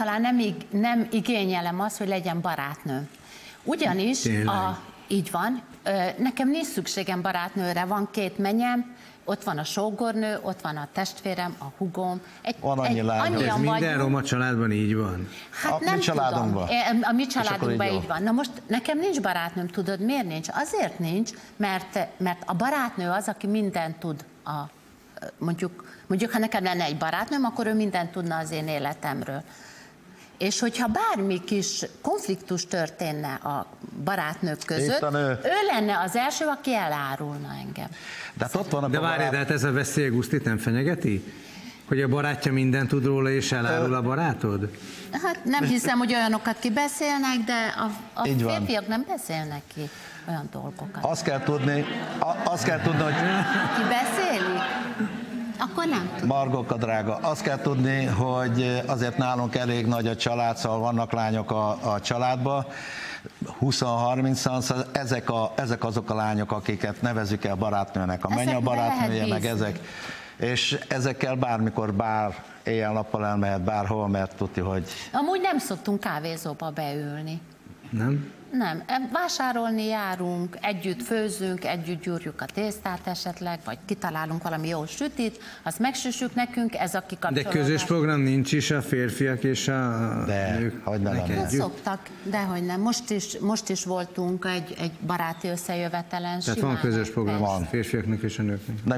egyáltalán nem, ig, nem igényelem azt, hogy legyen barátnőm. Ugyanis Tényleg? a, így van, nekem nincs szükségem barátnőre, van két menyem, ott van a sógornő, ott van a testvérem, a hugom. Egy, Van annyi lány, hogy- Ez annyian minden vagyunk. roma családban így van. Hát A mi nem családunkban. tudom. A mi családunkban így jó. így van. Na most nekem nincs barátnőm, tudod, miért nincs? Azért nincs, mert, mert a barátnő az, aki mindent tud a, mondjuk, mondjuk, ha nekem lenne egy barátnőm, akkor ő mindent tudna az én életemről. És hogyha bármi kis konfliktus történne a barátnők között, nő. ő lenne az első, aki elárulna engem. De hát ott De a várj, barát- de hát ez a veszély Gusztit nem fenyegeti? Hogy a barátja mindent tud róla, és elárul a barátod? Hát nem hiszem, hogy olyanokat kibeszélnek, de a, a Így van. férfiak nem beszélnek ki olyan dolgokat. Azt kell tudni, a- azt kell tudni, hogy Ki beszéli? Akkor nem tudom. Margokka drága, azt kell tudni, hogy azért nálunk elég nagy a család, szóval vannak lányok a, a családban, 20-30 szóval ezek, a, ezek azok a lányok, akiket nevezük el barátnőnek, a menye a barátnője, meg ezek. És ezekkel bármikor, bár éjjel-nappal elmehet bárhol, mert tudja, hogy Amúgy nem szoktunk kávézóba beülni. Nem? Nem, em- vásárolni járunk, együtt főzünk, együtt gyúrjuk a tésztát esetleg, vagy kitalálunk valami jó sütit, azt megsüssük nekünk, ez a De kikapcsolódás. közös program nincs is a férfiak és a De, nők? hogy ne lenne. Hát együtt? szoktak, dehogy nem. Most is, most is voltunk egy, egy baráti összejövetelen. Tehát simán van közös program a férfiaknak és a nőknek.